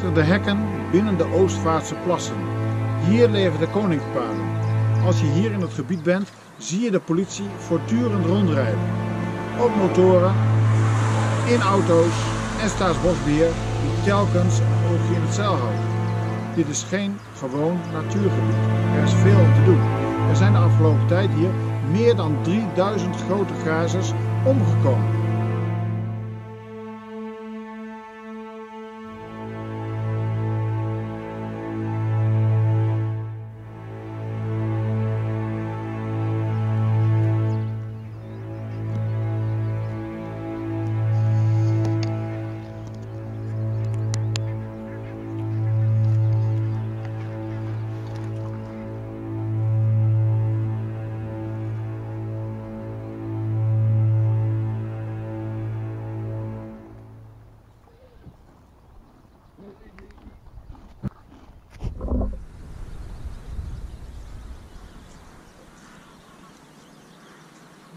achter de hekken binnen de Oostvaartse plassen. Hier leven de koningspaarden. Als je hier in het gebied bent, zie je de politie voortdurend rondrijden. Op motoren, in auto's en staatsbosbeheer die telkens een oogje in het zeil houden. Dit is geen gewoon natuurgebied. Er is veel om te doen. Er zijn de afgelopen tijd hier meer dan 3000 grote grazers omgekomen.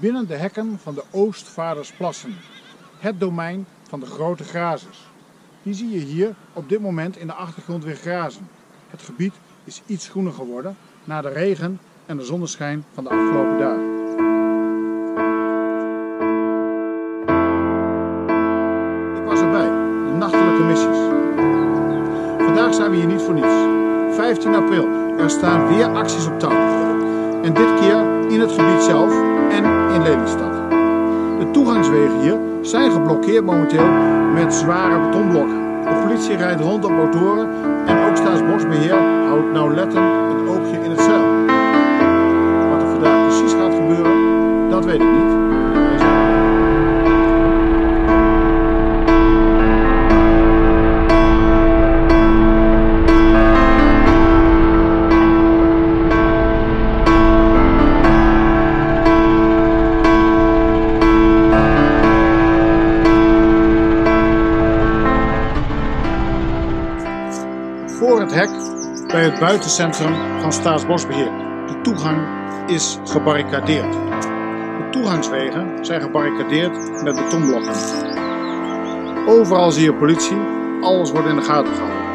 Binnen de hekken van de Oostvaardersplassen, het domein van de grote grazers. Die zie je hier op dit moment in de achtergrond weer grazen. Het gebied is iets groener geworden na de regen en de zonneschijn van de afgelopen dagen. Ik was erbij, de nachtelijke missies. Vandaag zijn we hier niet voor niets. 15 april, er staan weer acties op touw. En dit keer in het gebied zelf in Lelystad. De toegangswegen hier zijn geblokkeerd momenteel met zware betonblokken. De politie rijdt rond op motoren en ook Staatsbosbeheer houdt nauwlettend een oogje in het zeil. Wat er vandaag precies gaat gebeuren, dat weet ik niet. Buitencentrum van Staatsbosbeheer. De toegang is gebarricadeerd. De toegangswegen zijn gebarricadeerd met betonblokken. Overal zie je politie, alles wordt in de gaten gehouden.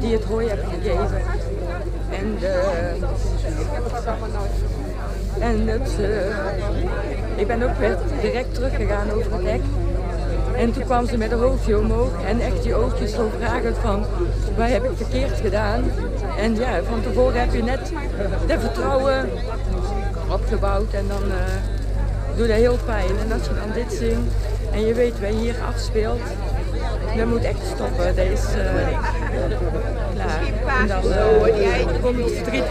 Die het hooi heb gegeven. En, uh, en het, uh, ik ben ook weer direct teruggegaan over het hek. En toen kwam ze met een hoofdje omhoog en echt die oogjes zo vragend van, wat heb ik verkeerd gedaan? En ja, van tevoren heb je net de vertrouwen opgebouwd en dan uh, doet dat heel pijn. En als je dan dit zingt en je weet wat je hier afspeelt, dat moet echt stoppen. Dat is uh, klaar. En dan uh, komt het verdriet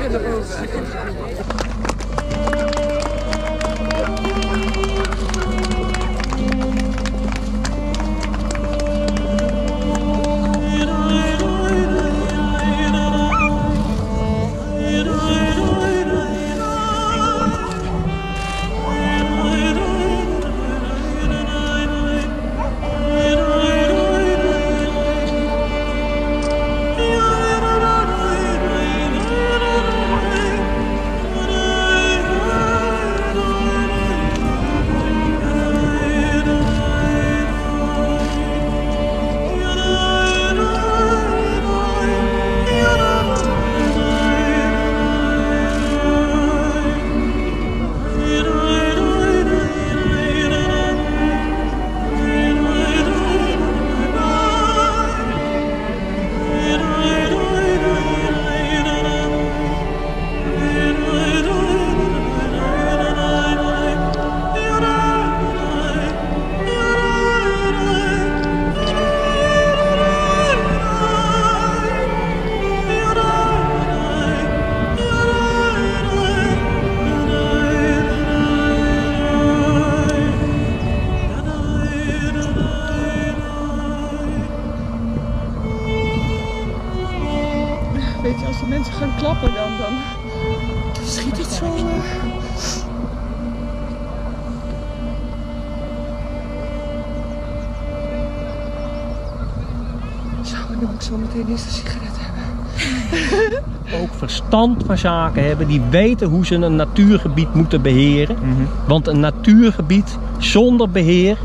boven. zo meteen eerst een sigaret hebben. ook verstand van zaken hebben, die weten hoe ze een natuurgebied moeten beheren. Mhm. Want een natuurgebied zonder beheer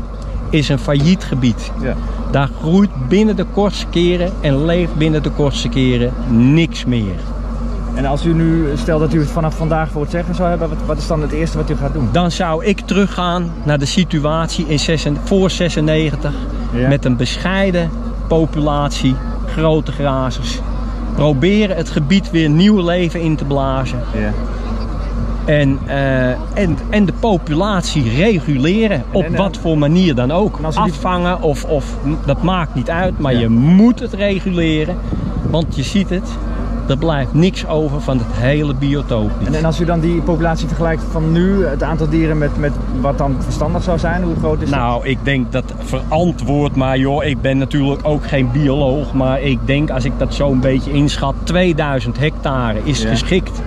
is een failliet gebied. Ja. Daar groeit binnen de kortste keren en leeft binnen de kortste keren niks meer. En als u nu, stel dat u het vanaf vandaag voor het zeggen zou hebben, wat, wat is dan het eerste wat u gaat doen? Dan zou ik teruggaan naar de situatie in 96 voor 96 Ja. met een bescheiden populatie, grote grazers. Proberen het gebied weer nieuw leven in te blazen. Ja. En, eh, en, en de populatie reguleren. Op en, wat voor manier dan ook. die- Afvangen of, of dat maakt niet uit. Maar Ja. je moet het reguleren. Want je ziet het. Er blijft niks over van het hele biotoop. niet. En, en als u dan die populatie vergelijkt van nu, het aantal dieren met, met wat dan verstandig zou zijn, hoe groot is dat? Nou, ik denk dat verantwoord, maar joh, ik ben natuurlijk ook geen bioloog. Maar ik denk als ik dat zo een beetje inschat, 2000 hectare is geschikt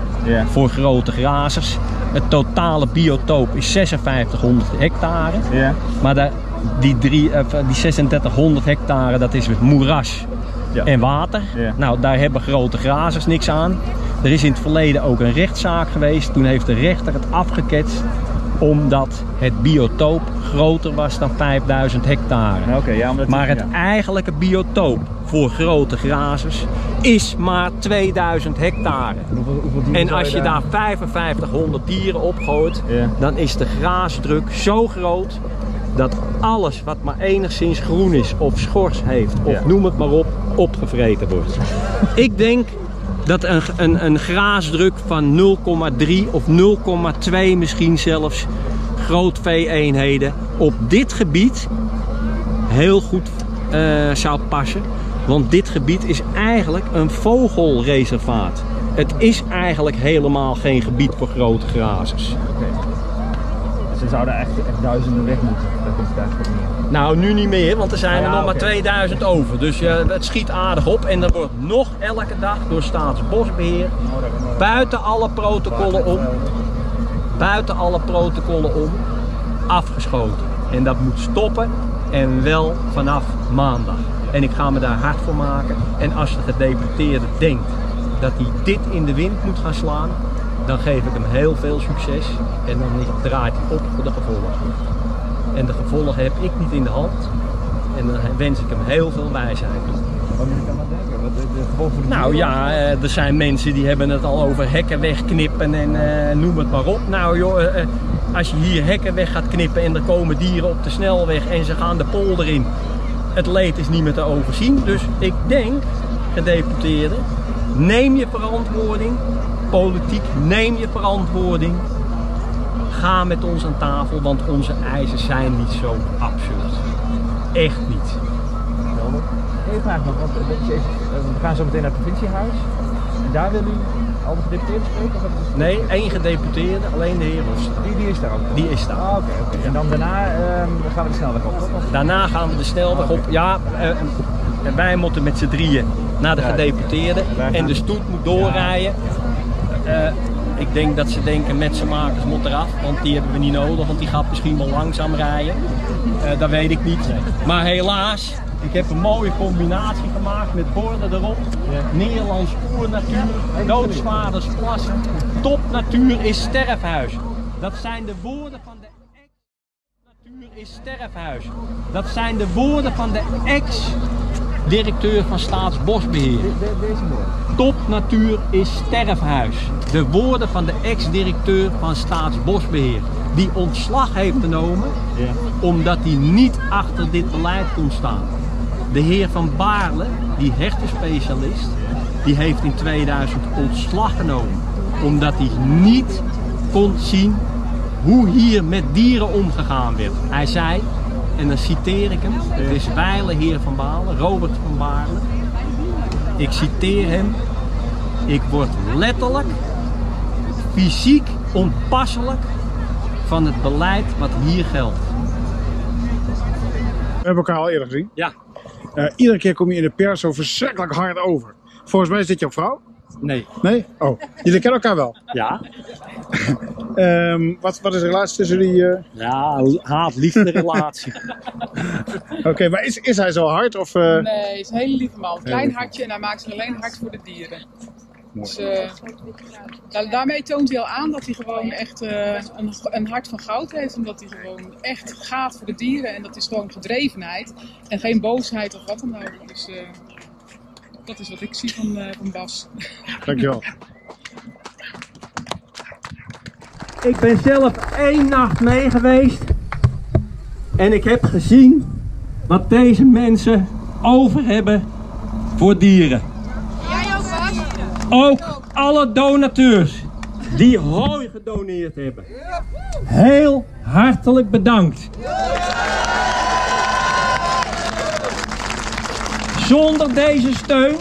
voor grote grazers. Het totale biotoop is 5600 hectare. Maar die, drie, eh, die 3600 hectare, dat is moeras Ja. en water. Ja. Nou, daar hebben grote grazers niks aan. Er is in het verleden ook een rechtszaak geweest. Toen heeft de rechter het afgeketst omdat het biotoop groter was dan 5000 hectare. Oké, ja, omdat Maar het ja. eigenlijke biotoop voor grote grazers is maar 2000 hectare. Hoeveel, hoeveel dieren En als je daar 5500 dieren opgooit, Ja. dan is de graasdruk zo groot dat alles wat maar enigszins groen is of schors heeft, of Ja. noem het maar op, opgevreten wordt. Ik denk dat een, een, een graasdruk van 0,3 of 0,2 misschien zelfs grootvee-eenheden op dit gebied heel goed eh, zou passen. Want dit gebied is eigenlijk een vogelreservaat. Het is eigenlijk helemaal geen gebied voor grote grazers. Er zouden echt, echt duizenden weg moeten. Daar komt het eigenlijk op neer. Nou, nu niet meer, want er zijn Ah, er nog maar oké. 2000 over. Dus eh, het schiet aardig op. En er wordt nog elke dag door Staatsbosbeheer, buiten alle protocollen om, buiten alle protocollen om, afgeschoten. En dat moet stoppen en wel vanaf maandag. En ik ga me daar hard voor maken. En als de gedeputeerde denkt dat hij dit in de wind moet gaan slaan, dan geef ik hem heel veel succes. En dan draait hij op voor de gevolgen. En de gevolgen heb ik niet in de hand. En dan wens ik hem heel veel wijsheid toe. Wat moet ik aan denken? Wat, de, gevolgen voor de Nou ja, eh, er zijn mensen die hebben het al over hekken wegknippen en eh, noem het maar op. Nou joh, eh, als je hier hekken weg gaat knippen en er komen dieren op de snelweg en ze gaan de polder in. Het leed is niet meer te overzien. Dus ik denk, gedeputeerde, neem je verantwoording. Politiek, neem je verantwoording. Ga met ons aan tafel, want onze eisen zijn niet zo absurd. Echt niet. Eén vraag nog, want eh, eh, we gaan zo meteen naar het provinciehuis. En daar wil u al de gedeputeerden spreken? Of Nee, één gedeputeerde, alleen de heer Hofstra. Die, die is daar ook. Die is daar. Ah, oké. En dan daarna ehm, gaan we de snelweg op, toch? Of- Daarna gaan we de snelweg op. Ja, eh, en wij moeten met z'n drieën naar de gedeputeerden. Gaan- En de stoet moet doorrijden. Eh, ik denk dat ze denken met z'n makers moet eraf. Want die hebben we niet nodig. Want die gaat misschien wel langzaam rijden. Eh, dat weet ik niet. Maar helaas, ik heb een mooie combinatie gemaakt met borden erop. Nederlands oernatuur, Doodsvadersplassen. Topnatuur is sterfhuis. Dat zijn de woorden van de Natuur is sterfhuis. Dat zijn de woorden van de ex-directeur van Staatsbosbeheer. Mooi. Topnatuur is sterfhuis. De woorden van de ex-directeur van Staatsbosbeheer. Die ontslag heeft genomen Ja. omdat hij niet achter dit beleid kon staan. De heer Van Baarle, die hertenspecialist, die heeft in 2000 ontslag genomen. Omdat hij niet kon zien hoe hier met dieren omgegaan werd. Hij zei, en dan citeer ik hem, het is wijle heer Van Baarle, Robert Van Baarle. Ik citeer hem, ik word letterlijk, fysiek onpasselijk van het beleid wat hier geldt. We hebben elkaar al eerder gezien. Ja, Eh, iedere keer kom je in de pers zo verschrikkelijk hard over. Volgens mij is dit jouw vrouw. Nee. Nee? Oh, jullie kennen elkaar wel. Ja? Ehm, wat, wat is de relatie tussen jullie? eh? Ja, haat-liefde relatie. Oké, maar is, is hij zo hard? Of, eh? Nee, hij is een hele lieve man. Klein hartje en hij maakt zich alleen hard voor de dieren. Dus, eh, da- daarmee toont hij al aan dat hij gewoon echt eh, een, een hart van goud heeft. Omdat hij gewoon echt gaat voor de dieren. En dat is gewoon gedrevenheid. En geen boosheid of wat dan ook. Dus eh, dat is wat ik zie van, eh, van Bas. Dankjewel. Ik ben zelf één nacht mee geweest en ik heb gezien wat deze mensen over hebben voor dieren. Ook alle donateurs die hooi gedoneerd hebben. Heel hartelijk bedankt. Zonder deze steun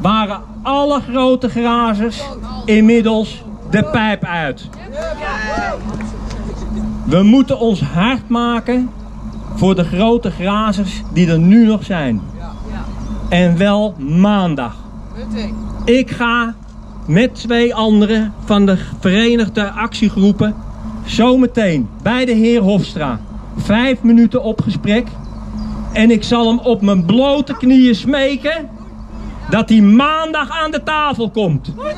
waren alle grote grazers inmiddels de pijp uit. We moeten ons hard maken voor de grote grazers die er nu nog zijn. En wel maandag. Ik ga met twee anderen van de Verenigde Actiegroepen zometeen bij de heer Hofstra vijf minuten op gesprek. En ik zal hem op mijn blote knieën smeken dat hij maandag aan de tafel komt. Even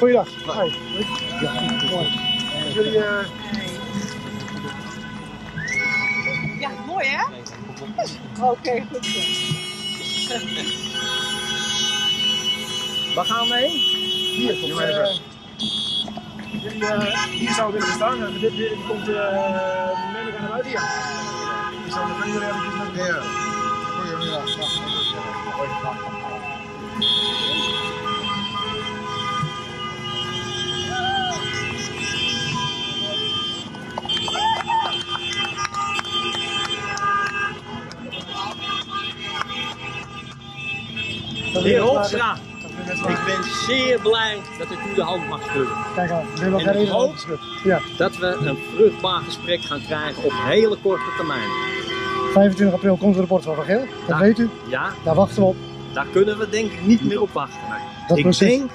goeiedag. Hi. Ja, mooi. Jullie, eh, Ja, mooi hè? Oké, goed zo. Waar gaan we heen? hier, tot, eh, jullie eh, hier zouden willen staan. En dit, dit komt uh, neem ik aan de buiten hier. Dus dan kunnen jullie eventjes met Heer Hofstra, ik ben zeer blij dat ik u de hand mag schudden. Kijk aan, we hebben En ik hoop-. Ja, Dat we een vruchtbaar gesprek gaan krijgen op hele korte termijn. 25 april komt het rapport van Van Geel. Dat weet u. Ja, Daar wachten we op. daar kunnen we denk ik niet meer op wachten. Dat ik denk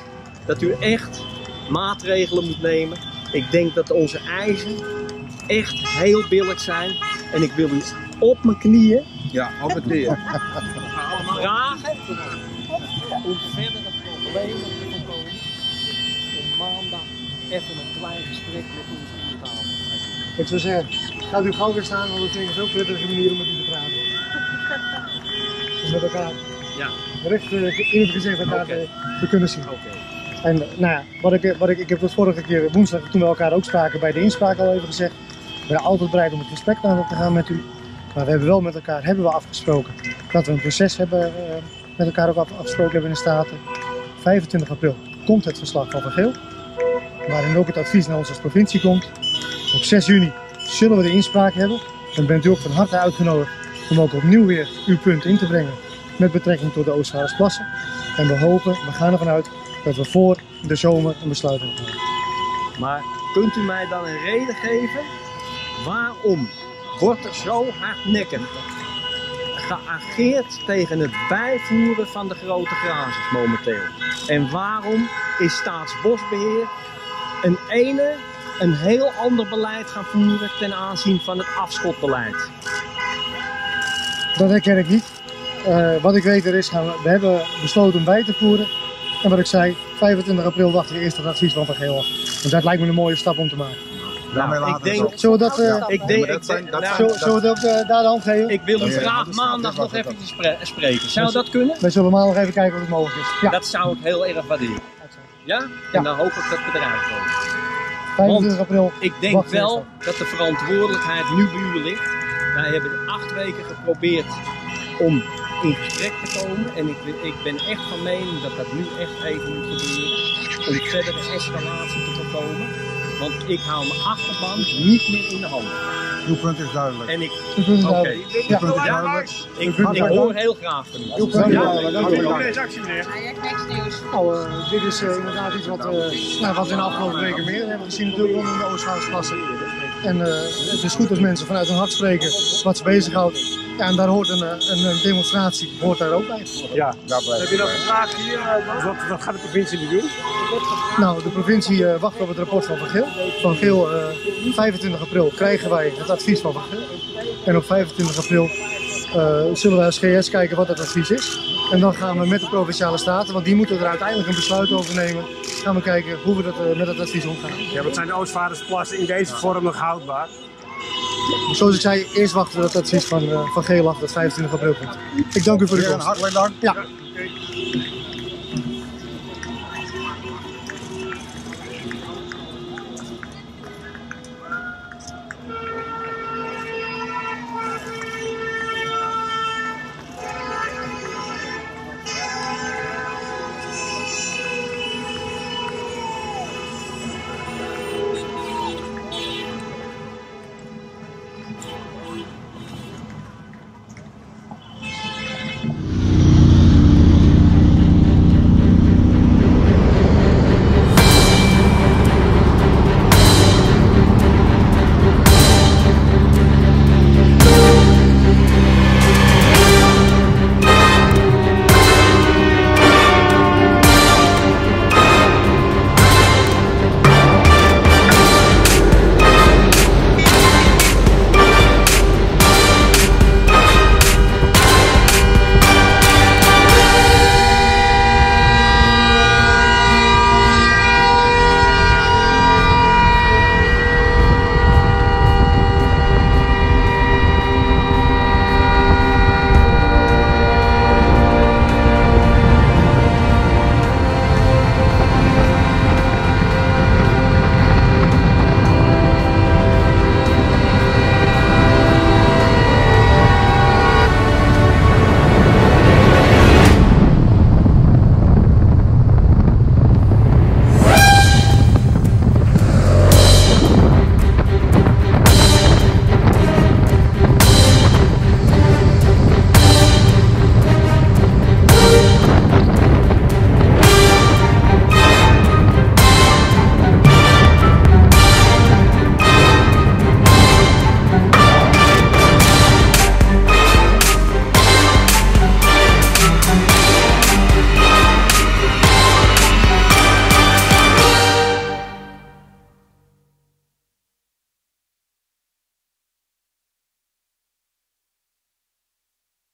dat u echt maatregelen moet nemen. Ik denk dat onze eisen echt heel billig zijn. En ik wil u op mijn knieën Ja, op het weer. vragen om verdere problemen te voorkomen. Om maandag even een klein gesprek met ons tafel te hebben. Ik zou zeggen, gaat u gauw weer staan, want ik een zo prettige manier om met u te praten. Dus met elkaar Ja. recht eh, in het gezicht elkaar Oké. te, te kunnen zien. En eh, nou ja, wat ik, wat ik, ik heb het vorige keer woensdag, toen we elkaar ook spraken, bij de inspraak al even gezegd. Ik ben altijd bereid om het gesprek aan te gaan met u. Maar we hebben wel met elkaar hebben we afgesproken dat we een proces hebben eh, met elkaar ook af- afgesproken hebben in de Staten. 25 april komt het verslag van Van Geel, waarin ook het advies naar ons als provincie komt. Op 6 juni zullen we de inspraak hebben. Dan bent u ook van harte uitgenodigd om ook opnieuw weer uw punt in te brengen met betrekking tot de Oostvaardersplassen. En we hopen, we gaan ervan uit dat we voor de zomer een besluit hebben. Maar kunt u mij dan een reden geven waarom wordt er zo hardnekkig geageerd tegen het bijvoeren van de grote grazers momenteel? En waarom is Staatsbosbeheer een ene een heel ander beleid gaan voeren ten aanzien van het afschotbeleid? Dat herken ik niet. Eh, wat ik weet er is, gaan we, hebben besloten om bij te voeren. En wat ik zei, 25 april wachten we eerst het advies van Geel. Want dat lijkt me een mooie stap om te maken. Nou, ik denk, Zullen we dat, eh, ik denk, dat zijn- dat nou, zullen, zullen we dat eh, daar de hand geven? ik wil u Ja, graag maandag nog even spre- spreken. Zou dat kunnen? Wij zullen maandag even kijken of het mogelijk is. Ja, Dat zou ik heel erg waarderen. Ja? En Ja. dan hoop ik dat we eruit komen. 25 april. Ik denk wel dat de verantwoordelijkheid nu bij u ligt. Wij hebben acht weken geprobeerd om in gesprek te komen. En ik, ik ben echt van mening dat dat nu echt even moet gebeuren. Om verdere escalatie te voorkomen. Want ik hou mijn achterban niet meer in de handen. Uw punt is duidelijk. En ik, oké, punt is duidelijk. ik, ik hoor heel graag van u. Uw punt is duidelijk. Dank u wel. actie meneer. Nou, eh, dit is eh, inderdaad iets wat, eh, nou, wat we in de afgelopen weken meer hebben gezien natuurlijk rondom de Oostvaardersplassen. En eh, het is goed dat mensen vanuit hun hart spreken wat ze bezighoudt. Ja, en daar hoort een, een, een demonstratie hoort daar ook bij. Ja. Daar blijft Heb je nog een vraag hier? Wat, wat gaat de provincie nu doen? Nou, de provincie eh, wacht op het rapport van Van Geel. Van Geel, eh, 25 april krijgen wij het advies van Van Geel. En op 25 april eh, zullen wij als GS kijken wat dat advies is. En dan gaan we met de Provinciale Staten, want die moeten er uiteindelijk een besluit over nemen. Gaan we kijken hoe we dat, eh, met dat advies omgaan. Ja, wat zijn de Oostvaardersplassen in deze vorm nog houdbaar? Zoals ik zei, eerst wachten we dat advies van, eh, van Geel af dat 25 april komt. Ik dank u voor de komst. hartelijk dank. Ja.